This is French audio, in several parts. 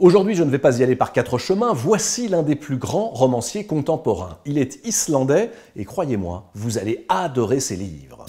Aujourd'hui, je ne vais pas y aller par quatre chemins. Voici l'un des plus grands romanciers contemporains. Il est islandais et croyez-moi, vous allez adorer ses livres.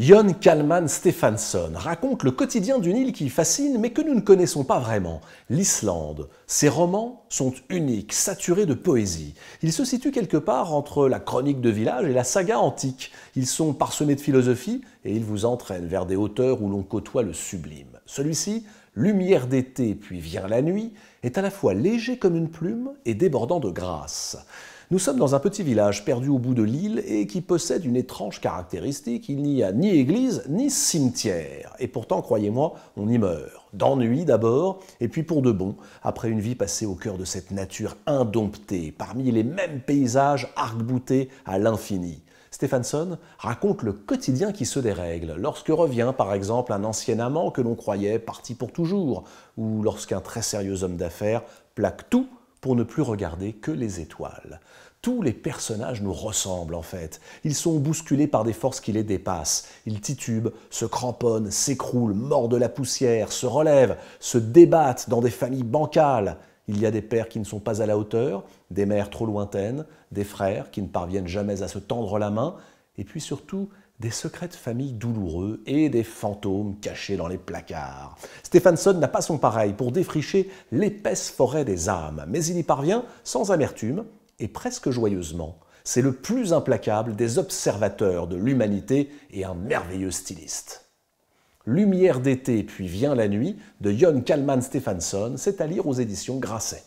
Jon Kalman Stefansson raconte le quotidien d'une île qui fascine mais que nous ne connaissons pas vraiment, l'Islande. Ses romans sont uniques, saturés de poésie. Ils se situent quelque part entre la chronique de village et la saga antique. Ils sont parsemés de philosophie et ils vous entraînent vers des hauteurs où l'on côtoie le sublime. Celui-ci, Lumière d'été puis vient la nuit, est à la fois léger comme une plume et débordant de grâce. Nous sommes dans un petit village perdu au bout de l'île et qui possède une étrange caractéristique. Il n'y a ni église ni cimetière. Et pourtant, croyez-moi, on y meurt. D'ennui d'abord, et puis pour de bon, après une vie passée au cœur de cette nature indomptée, parmi les mêmes paysages arc-boutés à l'infini. Stephenson raconte le quotidien qui se dérègle, lorsque revient par exemple un ancien amant que l'on croyait parti pour toujours, ou lorsqu'un très sérieux homme d'affaires plaque tout pour ne plus regarder que les étoiles. Tous les personnages nous ressemblent en fait. Ils sont bousculés par des forces qui les dépassent. Ils titubent, se cramponnent, s'écroulent, mordent de la poussière, se relèvent, se débattent dans des familles bancales. Il y a des pères qui ne sont pas à la hauteur, des mères trop lointaines, des frères qui ne parviennent jamais à se tendre la main, et puis surtout des secrets de famille douloureux et des fantômes cachés dans les placards. Stephenson n'a pas son pareil pour défricher l'épaisse forêt des âmes, mais il y parvient sans amertume et presque joyeusement. C'est le plus implacable des observateurs de l'humanité et un merveilleux styliste. Lumière d'été puis vient la nuit de Jon Kalman Stephenson, c'est à lire aux éditions Grasset.